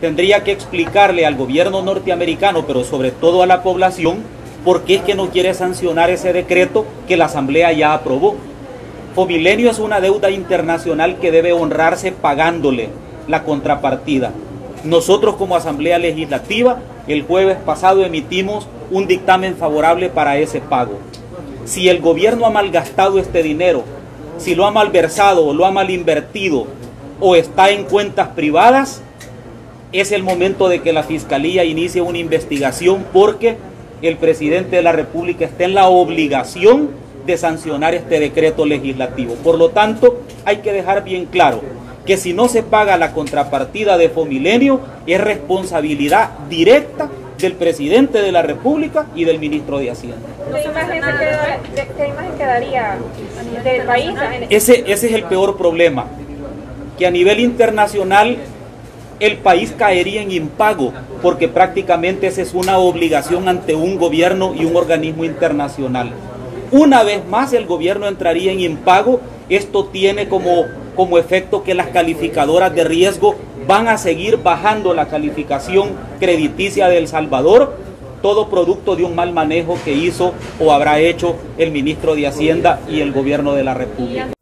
tendría que explicarle al gobierno norteamericano, pero sobre todo a la población, por qué es que no quiere sancionar ese decreto que la Asamblea ya aprobó. Fomilenio es una deuda internacional que debe honrarse pagándole la contrapartida. Nosotros como Asamblea Legislativa el jueves pasado emitimos un dictamen favorable para ese pago. Si el gobierno ha malgastado este dinero, si lo ha malversado o lo ha malinvertido o está en cuentas privadas, es el momento de que la Fiscalía inicie una investigación porque el presidente de la República está en la obligación de sancionar este decreto legislativo. Por lo tanto, hay que dejar bien claro que si no se paga la contrapartida de Fomilenio, es responsabilidad directa del presidente de la República y del ministro de Hacienda. ¿Qué imagen quedaría del país? Ese, ese es el peor problema, que a nivel internacional el país caería en impago, porque prácticamente esa es una obligación ante un gobierno y un organismo internacional. Una vez más el gobierno entraría en impago, esto tiene como, como efecto que las calificadoras de riesgo van a seguir bajando la calificación crediticia de El Salvador, todo producto de un mal manejo que hizo o habrá hecho el ministro de Hacienda y el gobierno de la República.